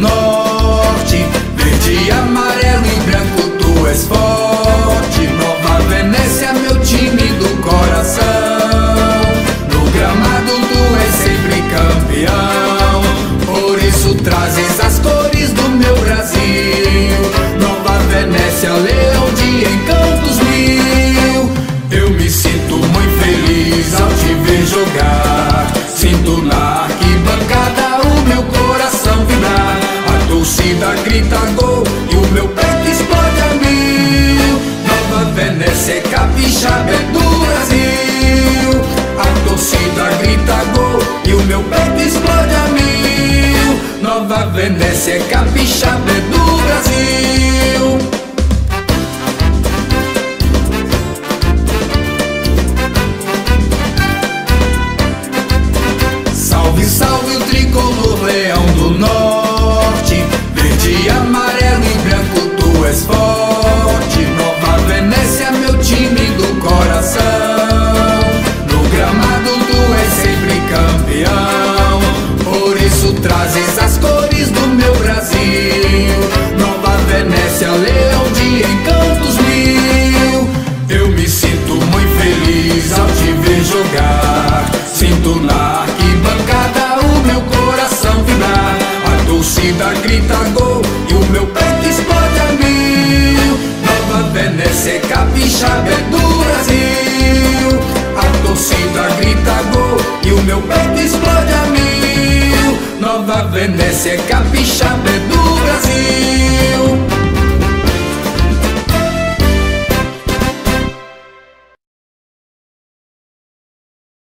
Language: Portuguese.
norte, verde, amarelo e branco, tu és forte. Nova Venécia, meu time do coração. No gramado, tu és sempre campeão. Por isso trazes as cores do meu Brasil. Nova Venécia, leão de encantos mil. Eu me sinto muito feliz ao te ver jogar. Sinto nada. torcida grita gol e o meu peito explode a mil. Nova Venecia, capixaba é do Brasil. A torcida grita gol e o meu peito explode a mil. Nova Venecia, capixaba é do Brasil. Salve, salve o tricolor leão do 先干